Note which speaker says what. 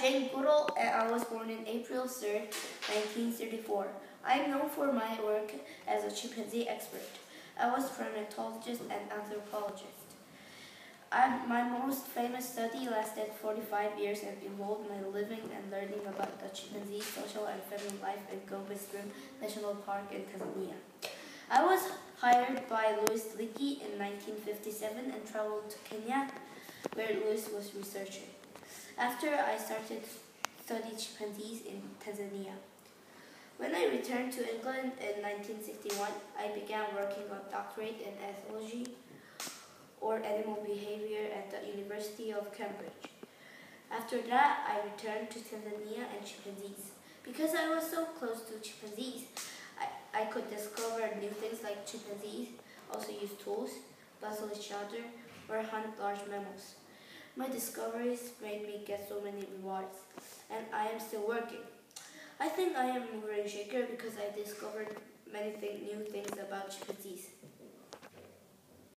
Speaker 1: Jane Goodall, and I was born in April 3rd, 1934. I am known for my work as a chimpanzee expert. I was a primatologist and anthropologist. I, my most famous study lasted 45 years and involved my living and learning about the chimpanzee social and family life in Gombe National Park in Tanzania. I was hired by Louis Leakey in 1957 and traveled to Kenya, where Louis was researching. After I started studying chimpanzees in Tanzania. When I returned to England in 1961, I began working on doctorate in ethology or animal behavior at the University of Cambridge. After that, I returned to Tanzania and chimpanzees. Because I was so close to chimpanzees, I, I could discover new things like chimpanzees also use tools, bustle each other, or hunt large mammals. My discoveries made me get so many rewards, and I am still working. I think I am a brain shaker because I discovered many th new things about chimpanzees.